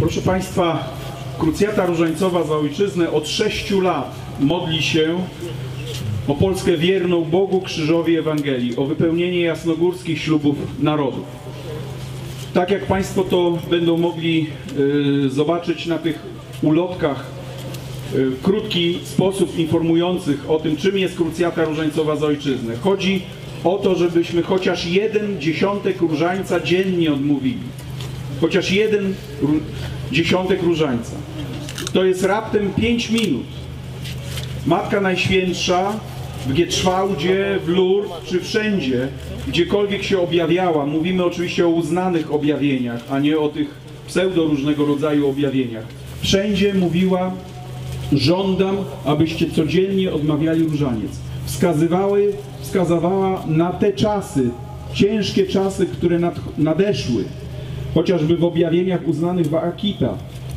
Proszę Państwa, Krucjata Różańcowa za Ojczyznę od sześciu lat modli się o Polskę wierną Bogu, Krzyżowi Ewangelii, o wypełnienie jasnogórskich ślubów narodów. Tak jak Państwo to będą mogli y, zobaczyć na tych ulotkach, y, krótki sposób informujących o tym, czym jest Krucjata Różańcowa za Ojczyznę. Chodzi o to, żebyśmy chociaż jeden dziesiątek różańca dziennie odmówili. Chociaż jeden dziesiątek różańca. To jest raptem 5 minut. Matka Najświętsza w Gietrzwałdzie, w Lourdes czy wszędzie, gdziekolwiek się objawiała, mówimy oczywiście o uznanych objawieniach, a nie o tych pseudo różnego rodzaju objawieniach. Wszędzie mówiła, żądam, abyście codziennie odmawiali różaniec. Wskazywały, wskazywała na te czasy, ciężkie czasy, które nad, nadeszły, chociażby w objawieniach uznanych w Akita,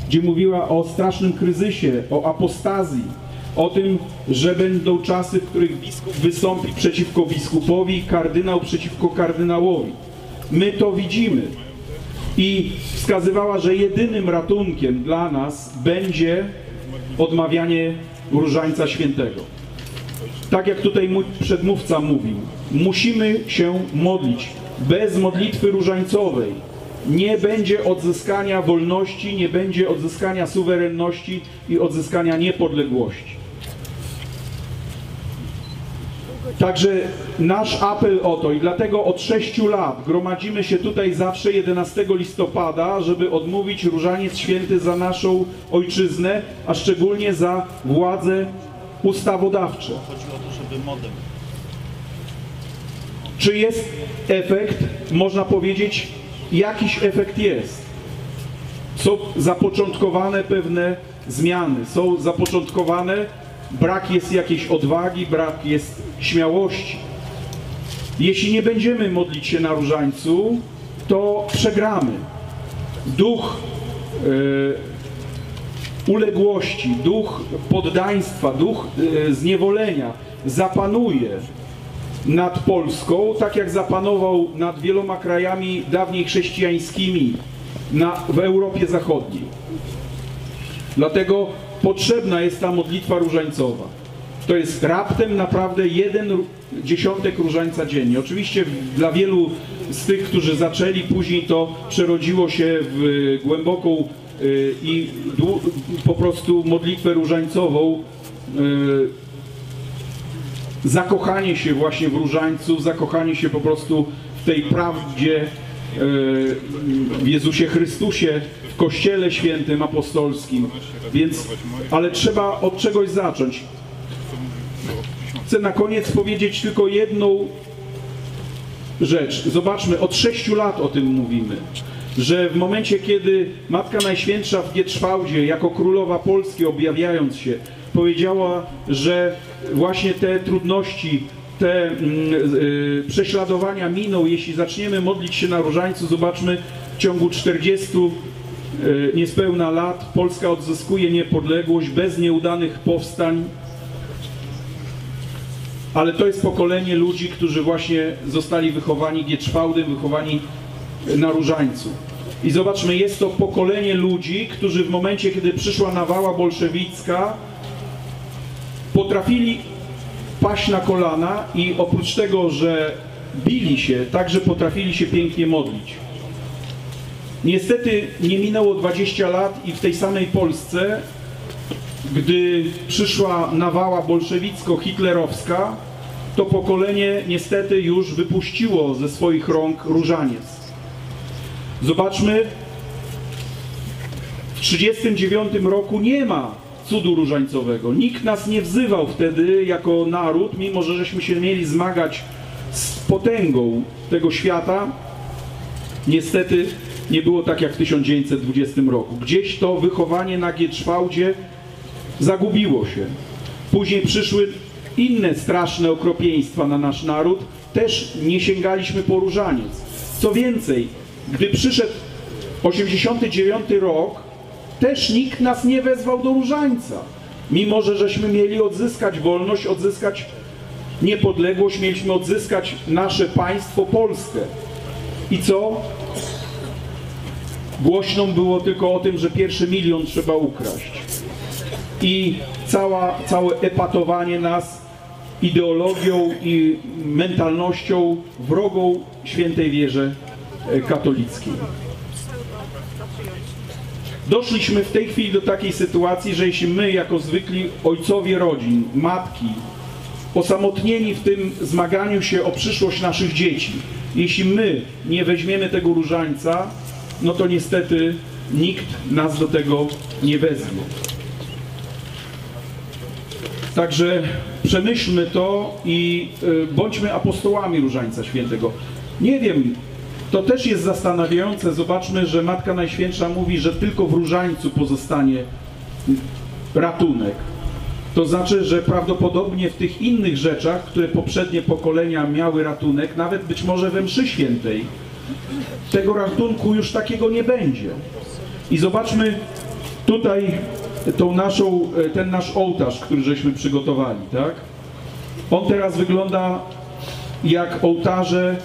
gdzie mówiła o strasznym kryzysie, o apostazji, o tym, że będą czasy, w których biskup wystąpi przeciwko biskupowi, kardynał przeciwko kardynałowi. My to widzimy. I wskazywała, że jedynym ratunkiem dla nas będzie odmawianie różańca świętego. Tak jak tutaj mój przedmówca mówił, musimy się modlić. Bez modlitwy różańcowej nie będzie odzyskania wolności, nie będzie odzyskania suwerenności i odzyskania niepodległości. Także nasz apel o to i dlatego od 6 lat gromadzimy się tutaj zawsze 11 listopada, żeby odmówić Różaniec Święty za naszą ojczyznę, a szczególnie za władze ustawodawcze. Chodzi o to, żeby modem. Czy jest efekt? Można powiedzieć, jakiś efekt jest. Są zapoczątkowane pewne zmiany, są zapoczątkowane, brak jest jakiejś odwagi, brak jest śmiałości. Jeśli nie będziemy modlić się na różańcu, to przegramy. Duch e, uległości, duch poddaństwa, duch e, zniewolenia zapanuje nad Polską, tak jak zapanował nad wieloma krajami dawniej chrześcijańskimi na, w Europie Zachodniej. Dlatego potrzebna jest ta modlitwa różańcowa. To jest raptem naprawdę jeden dziesiątek różańca dziennie. Oczywiście dla wielu z tych, którzy zaczęli, później to przerodziło się w głęboką y, i po prostu modlitwę różańcową, y, zakochanie się właśnie w różańcu, zakochanie się po prostu w tej prawdzie e, w Jezusie Chrystusie, w Kościele Świętym Apostolskim. Więc, ale trzeba od czegoś zacząć. Chcę na koniec powiedzieć tylko jedną rzecz. Zobaczmy, od sześciu lat o tym mówimy, że w momencie, kiedy Matka Najświętsza w Gietrzwałdzie, jako królowa Polski objawiając się, powiedziała, że właśnie te trudności, te mm, y, prześladowania miną, jeśli zaczniemy modlić się na różańcu, zobaczmy, w ciągu 40 y, niespełna lat Polska odzyskuje niepodległość bez nieudanych powstań, ale to jest pokolenie ludzi, którzy właśnie zostali wychowani Gietrzwałdem, wychowani na Różańcu. I zobaczmy, jest to pokolenie ludzi, którzy w momencie, kiedy przyszła nawała bolszewicka, potrafili paść na kolana i oprócz tego, że bili się, także potrafili się pięknie modlić. Niestety nie minęło 20 lat i w tej samej Polsce gdy przyszła nawała bolszewicko-hitlerowska, to pokolenie niestety już wypuściło ze swoich rąk różaniec. Zobaczmy, w 1939 roku nie ma cudu różańcowego. Nikt nas nie wzywał wtedy jako naród, mimo że żeśmy się mieli zmagać z potęgą tego świata. Niestety nie było tak jak w 1920 roku. Gdzieś to wychowanie na Gietrzwałdzie zagubiło się. Później przyszły inne straszne okropieństwa na nasz naród. Też nie sięgaliśmy po różaniec. Co więcej, gdy przyszedł 89 rok, też nikt nas nie wezwał do różańca. Mimo, że żeśmy mieli odzyskać wolność, odzyskać niepodległość, mieliśmy odzyskać nasze państwo Polskę. I co? Głośną było tylko o tym, że pierwszy milion trzeba ukraść. I cała, całe epatowanie nas ideologią i mentalnością wrogą świętej wierze katolickiej. Doszliśmy w tej chwili do takiej sytuacji, że jeśli my jako zwykli ojcowie rodzin, matki, osamotnieni w tym zmaganiu się o przyszłość naszych dzieci, jeśli my nie weźmiemy tego różańca, no to niestety nikt nas do tego nie wezwie. Także przemyślmy to i y, bądźmy apostołami Różańca Świętego. Nie wiem, to też jest zastanawiające. Zobaczmy, że Matka Najświętsza mówi, że tylko w Różańcu pozostanie ratunek. To znaczy, że prawdopodobnie w tych innych rzeczach, które poprzednie pokolenia miały ratunek, nawet być może we mszy świętej, tego ratunku już takiego nie będzie. I zobaczmy tutaj tą naszą, e, ten nasz ołtarz, który żeśmy przygotowali, tak? On teraz wygląda jak ołtarze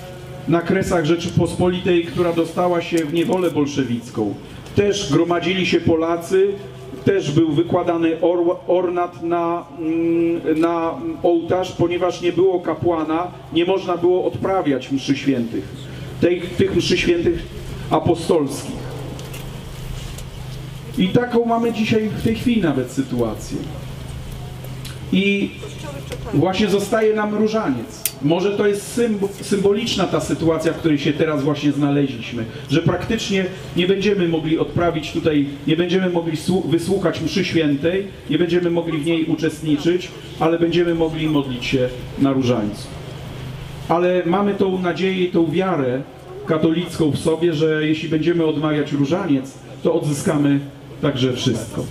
na Kresach Rzeczypospolitej, która dostała się w niewolę bolszewicką. Też gromadzili się Polacy, też był wykładany or, ornat na, mm, na ołtarz, ponieważ nie było kapłana, nie można było odprawiać mszy świętych, tych, tych mszy świętych apostolskich. I taką mamy dzisiaj w tej chwili nawet sytuację. I właśnie zostaje nam różaniec. Może to jest symbo- symboliczna ta sytuacja, w której się teraz właśnie znaleźliśmy, że praktycznie nie będziemy mogli odprawić tutaj, nie będziemy mogli słu- wysłuchać mszy świętej, nie będziemy mogli w niej uczestniczyć, ale będziemy mogli modlić się na różańcu. Ale mamy tą nadzieję i tą wiarę katolicką w sobie, że jeśli będziemy odmawiać różaniec, to odzyskamy także wszystko.